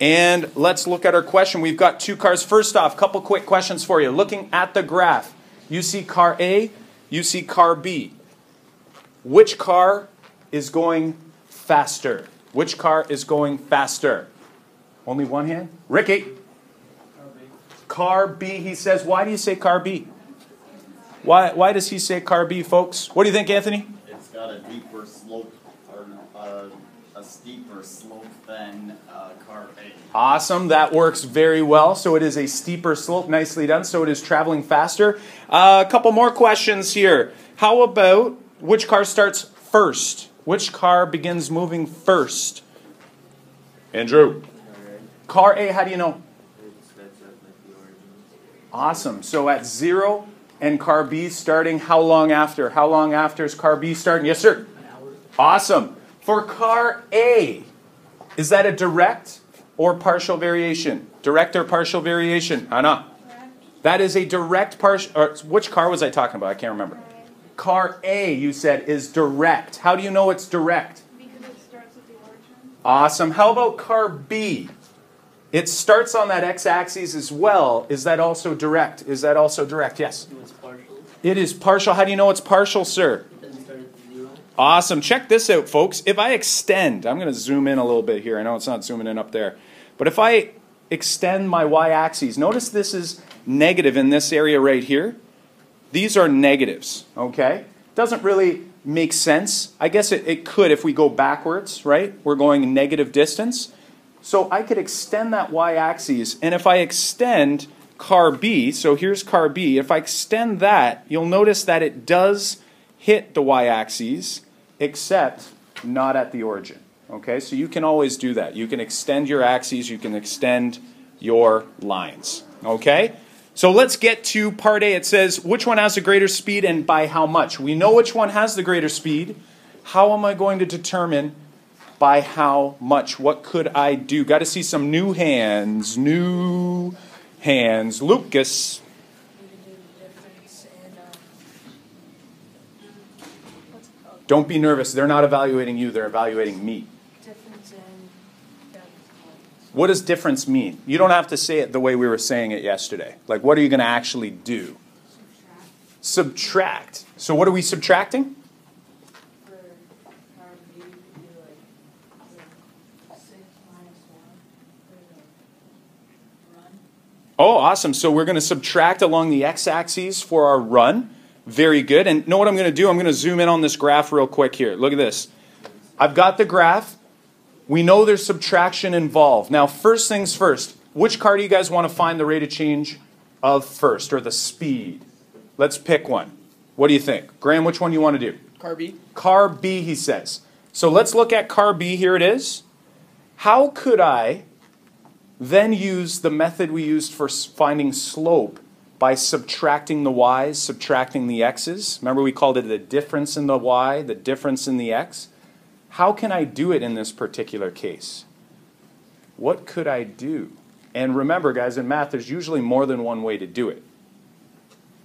And let's look at our question. We've got two cars. First off, couple quick questions for you. Looking at the graph, you see car A, you see car B. Which car is going faster? Which car is going faster? Only one hand? Ricky. Car B, he says. Why do you say car B? Why, why does he say car B, folks? What do you think, Anthony? It's got a deeper slope, or uh, a steeper slope than uh, car A. Awesome, that works very well. So it is a steeper slope, nicely done. So it is traveling faster. Uh, a couple more questions here. How about which car starts first? Which car begins moving first? Andrew. Car A, how do you know? Awesome. So at zero and car B starting, how long after? How long after is car B starting? Yes, sir. Awesome. For car A, is that a direct or partial variation? Direct or partial variation? Anna. That is a direct partial. Which car was I talking about? I can't remember. Car A, you said, is direct. How do you know it's direct? Because it starts with the origin. Awesome. How about car B? It starts on that x axis as well. Is that also direct? Is that also direct? Yes. It is partial. How do you know it's partial, sir? Awesome. Check this out, folks. If I extend, I'm going to zoom in a little bit here. I know it's not zooming in up there. But if I extend my y axis, notice this is negative in this area right here. These are negatives, okay? Doesn't really make sense. I guess it, it could if we go backwards, right? We're going negative distance. So I could extend that y axis, and if I extend car B, so here's car B, if I extend that, you'll notice that it does hit the y axis, except not at the origin. Okay, so you can always do that. You can extend your axes, you can extend your lines. Okay? So let's get to part A. It says, which one has the greater speed and by how much? We know which one has the greater speed. How am I going to determine by how much? What could I do? Got to see some new hands. New hands. Lucas. Don't be nervous. They're not evaluating you, they're evaluating me. What does difference mean? You don't have to say it the way we were saying it yesterday. Like, what are you going to actually do? subtract. Subtract. So, what are we subtracting? For car B, you could do like, the six minus one for the run. Oh, awesome. So, we're going to subtract along the x axis for our run. Very good. And know what I'm going to do? I'm going to zoom in on this graph real quick here. Look at this. I've got the graph. We know there's subtraction involved. Now, first things first, which car do you guys want to find the rate of change of first or the speed? Let's pick one. What do you think? Graham, which one do you want to do? Car B. Car B, he says. So let's look at car B. Here it is. How could I then use the method we used for finding slope by subtracting the y's, subtracting the x's? Remember, we called it the difference in the y, the difference in the x? How can I do it in this particular case? What could I do? And remember, guys, in math, there's usually more than one way to do it.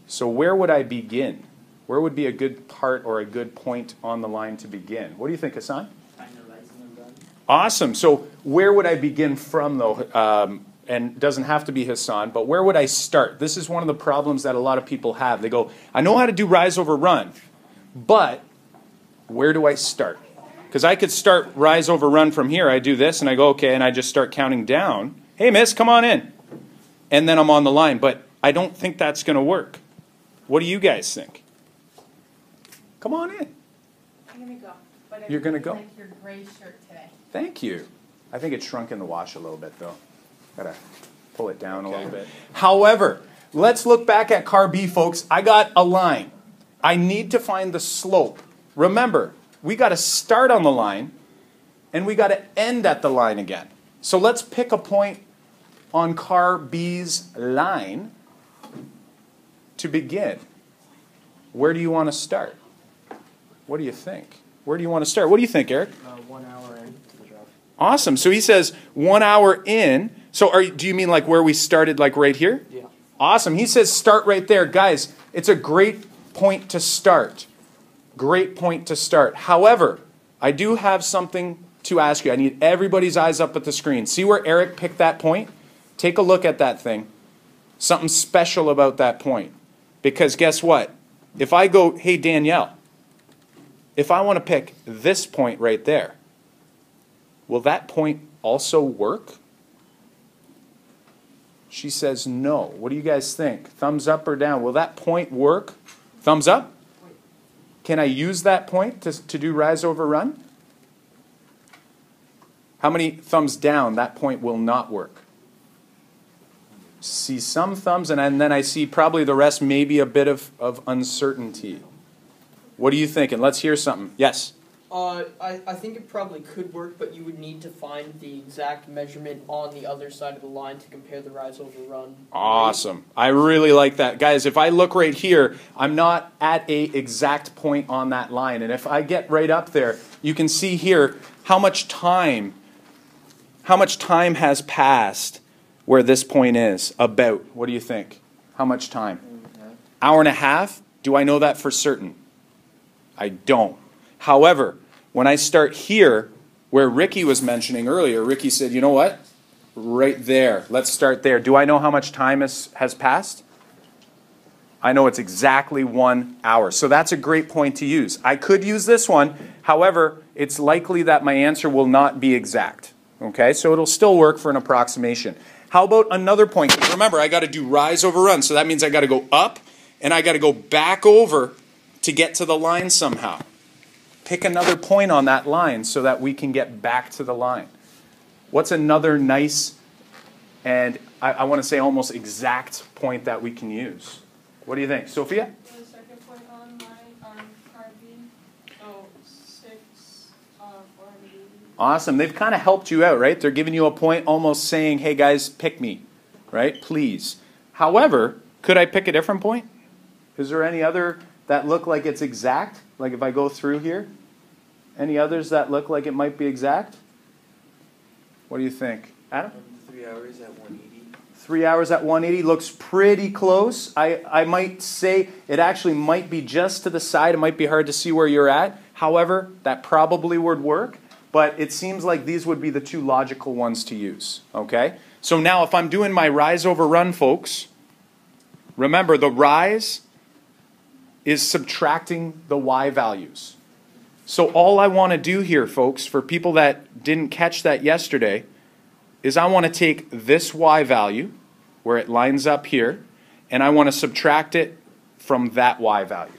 So, where would I begin? Where would be a good part or a good point on the line to begin? What do you think, Hassan? Find the rising and run. Awesome. So, where would I begin from, though? Um, and doesn't have to be Hassan, but where would I start? This is one of the problems that a lot of people have. They go, I know how to do rise over run, but where do I start? Because I could start rise over run from here. I do this and I go, okay, and I just start counting down. Hey, miss, come on in. And then I'm on the line. But I don't think that's going to work. What do you guys think? Come on in. I'm gonna go. But I You're gonna go? Like your gray shirt today. Thank you. I think it shrunk in the wash a little bit, though. Gotta pull it down a little bit. However, let's look back at car B, folks. I got a line. I need to find the slope. Remember, we got to start on the line and we got to end at the line again. So let's pick a point on car B's line to begin. Where do you want to start? What do you think? Where do you want to start? What do you think, Eric? Uh, one hour in to the drop. Awesome. So he says one hour in. So are, do you mean like where we started, like right here? Yeah. Awesome. He says start right there. Guys, it's a great point to start. Great point to start. However, I do have something to ask you. I need everybody's eyes up at the screen. See where Eric picked that point? Take a look at that thing. Something special about that point. Because guess what? If I go, hey, Danielle, if I want to pick this point right there, will that point also work? She says no. What do you guys think? Thumbs up or down? Will that point work? Thumbs up? Can I use that point to, to do rise over run? How many thumbs down? That point will not work. See some thumbs, and, and then I see probably the rest, maybe a bit of, of uncertainty. What are you thinking? Let's hear something. Yes? Uh, I, I think it probably could work, but you would need to find the exact measurement on the other side of the line to compare the rise over run. Awesome. I really like that. Guys, if I look right here, I'm not at a exact point on that line. And if I get right up there, you can see here how much time how much time has passed where this point is about. What do you think? How much time? Hour and a half? Do I know that for certain? I don't. However, when I start here, where Ricky was mentioning earlier, Ricky said, you know what? Right there. Let's start there. Do I know how much time has, has passed? I know it's exactly one hour. So that's a great point to use. I could use this one. However, it's likely that my answer will not be exact. Okay, so it'll still work for an approximation. How about another point? Remember, I got to do rise over run. So that means I got to go up and I got to go back over to get to the line somehow. Pick another point on that line so that we can get back to the line. What's another nice and I, I want to say almost exact point that we can use? What do you think, Sophia? The second point on my, on card B, oh, uh, four hundred eighty. Awesome. They've kind of helped you out, right? They're giving you a point almost saying, hey guys, pick me, right? Please. However, could I pick a different point? Is there any other that look like it's exact? Like if I go through here? Any others that look like it might be exact? What do you think? Adam? Three hours at one eighty. Three hours at 180 looks pretty close. I, I might say it actually might be just to the side. It might be hard to see where you're at. However, that probably would work. But it seems like these would be the two logical ones to use. Okay? So now, if I'm doing my rise over run, folks, remember the rise is subtracting the y values. So all I want to do here, folks, for people that didn't catch that yesterday, is I want to take this y value, where it lines up here, and I want to subtract it from that y value.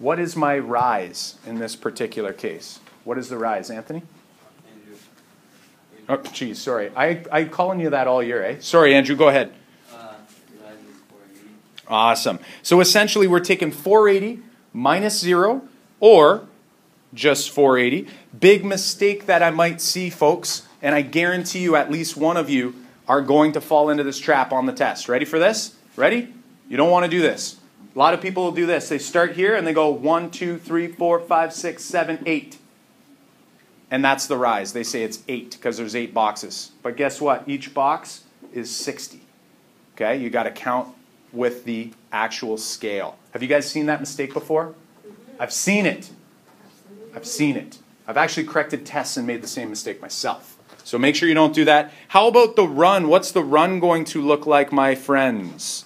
What is my rise in this particular case? What is the rise, Anthony? Andrew. Oh, geez, sorry. I, I calling you that all year, eh? Sorry, Andrew, go ahead. Uh, rise is four eighty. Awesome. So essentially, we're taking 480 minus 0 or just 480. Big mistake that I might see, folks, and I guarantee you at least one of you are going to fall into this trap on the test. Ready for this? Ready? You don't want to do this. A lot of people will do this. They start here and they go 1, 2, 3, 4, 5, 6, 7, 8. And that's the rise. They say it's 8 because there's 8 boxes. But guess what? Each box is 60. Okay? You got to count with the actual scale. Have you guys seen that mistake before? Mm-hmm. I've seen it. I've seen it. I've actually corrected tests and made the same mistake myself. So make sure you don't do that. How about the run? What's the run going to look like, my friends?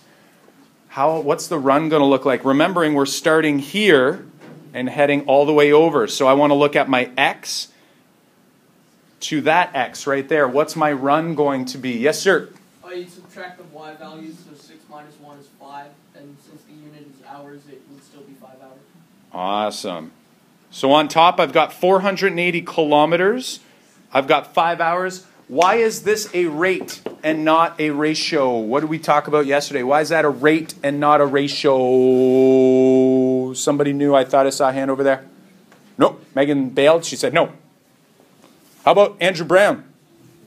How, what's the run going to look like? Remembering we're starting here and heading all the way over. So I want to look at my x to that x right there. What's my run going to be? Yes, sir. You subtract the y values, so 6 minus 1 is 5, and since the unit is hours, it would still be 5 hours. Awesome. So on top, I've got 480 kilometers. I've got five hours. Why is this a rate and not a ratio? What did we talk about yesterday? Why is that a rate and not a ratio? Somebody knew. I thought I saw a hand over there. Nope. Megan bailed. She said no. How about Andrew Brown?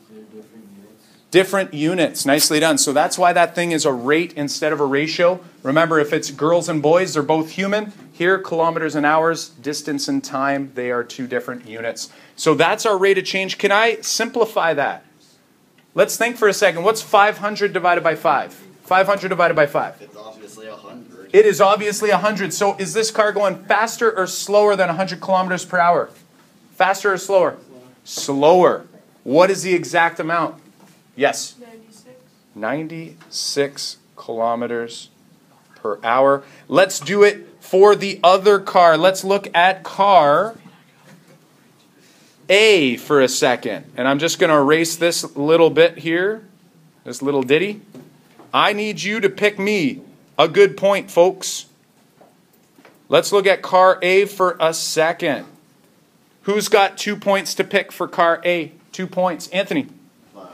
Is there different units? Different units. Nicely done. So that's why that thing is a rate instead of a ratio. Remember, if it's girls and boys, they're both human. Here, kilometers and hours, distance and time, they are two different units. So that's our rate of change. Can I simplify that? Let's think for a second. What's 500 divided by 5? 500 divided by 5. It's obviously a hundred. It is obviously 100. So is this car going faster or slower than 100 kilometers per hour? Faster or slower? slower. What is the exact amount? Yes. Ninety-six. 96 kilometers per hour. Let's do it for the other car. Let's look at car A for a second. And I'm just going to erase this little bit here, this little ditty. I need you to pick me a good point, folks. Let's look at car A for a second. Who's got two points to pick for car A? Two points. Anthony. The,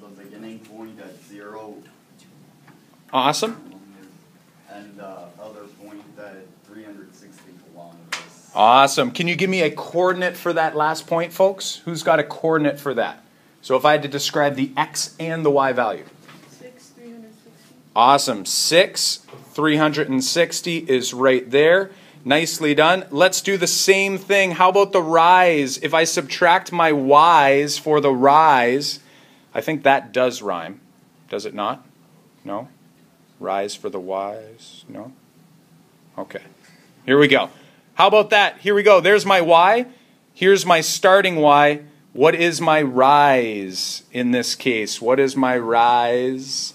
the beginning point at zero Awesome. and the other point at 360 kilometers. Awesome. Can you give me a coordinate for that last point, folks? Who's got a coordinate for that? So if I had to describe the x and the y value. Six, three hundred sixty. Awesome. 6, 360 is right there. Nicely done. Let's do the same thing. How about the rise? If I subtract my y's for the rise, I think that does rhyme. Does it not? No? Rise for the y's? No? Okay. Here we go. How about that? Here we go. There's my y. Here's my starting y. What is my rise in this case? What is my rise?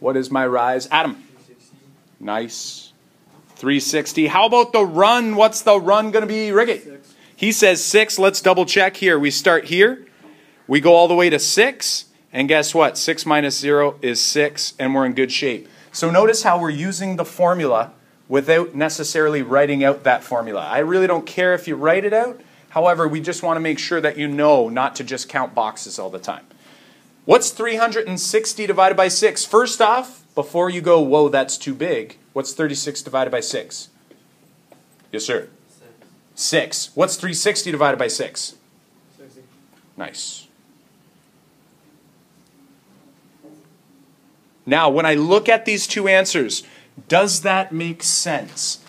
What is my rise? Adam. 360. Nice. 360. How about the run? What's the run going to be, Ricky? Six. He says 6. Let's double check here. We start here. We go all the way to 6. And guess what? 6 minus 0 is 6, and we're in good shape. So notice how we're using the formula without necessarily writing out that formula. I really don't care if you write it out. However, we just want to make sure that you know not to just count boxes all the time. What's 360 divided by 6? First off, before you go, whoa, that's too big, what's 36 divided by 6? Yes, sir. Six. What's 360 divided by 6? Sixty. Nice. Now, when I look at these two answers, does that make sense?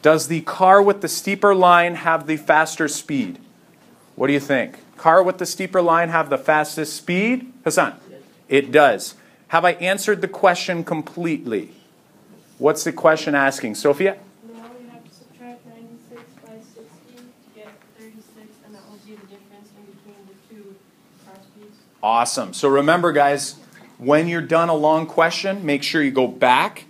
Does the car with the steeper line have the faster speed? What do you think? Car with the steeper line have the fastest speed? Hassan? It does. Have I answered the question completely? What's the question asking? Sophia? No, you have to subtract ninety-six by sixty to get thirty-six, and that will be the difference in between the two car speeds. Awesome. So remember, guys, when you're done a long question, make sure you go back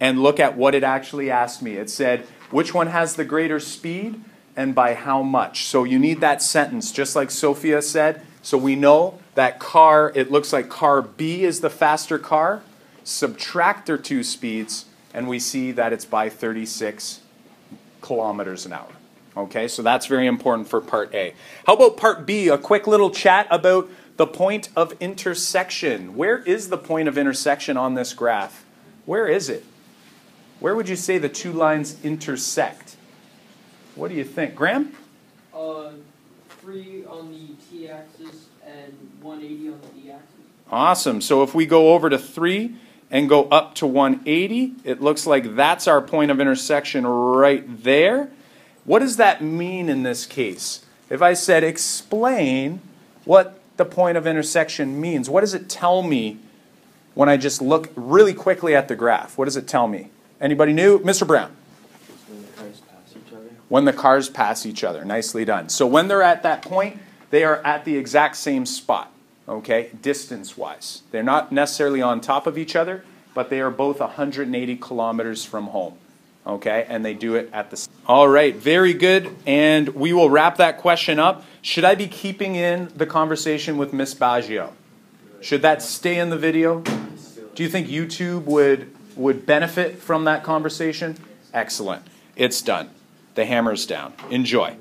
and look at what it actually asked me. It said, which one has the greater speed and by how much? So you need that sentence, just like Sophia said. So we know that car, it looks like car B is the faster car. Subtract their two speeds, and we see that it's by 36 kilometers an hour. Okay, so that's very important for part A. How about part B? A quick little chat about the point of intersection. Where is the point of intersection on this graph? Where is it? Where would you say the two lines intersect? What do you think? Graham? Uh, three on the t-axis and 180 on the d-axis. Awesome. So if we go over to 3 and go up to 180, it looks like that's our point of intersection right there. What does that mean in this case? If I said, explain what the point of intersection means, what does it tell me when I just look really quickly at the graph? What does it tell me? Anybody new? Mr. Brown. When the cars pass each other. When the cars pass each other. Nicely done. So when they're at that point, they are at the exact same spot, okay, distance wise. They're not necessarily on top of each other, but they are both 180 kilometers from home, okay, and they do it at the All right, very good. And we will wrap that question up. Should I be keeping in the conversation with Miss Baggio? Should that stay in the video? Do you think YouTube would would benefit from that conversation? Excellent. It's done. The hammer's down. Enjoy.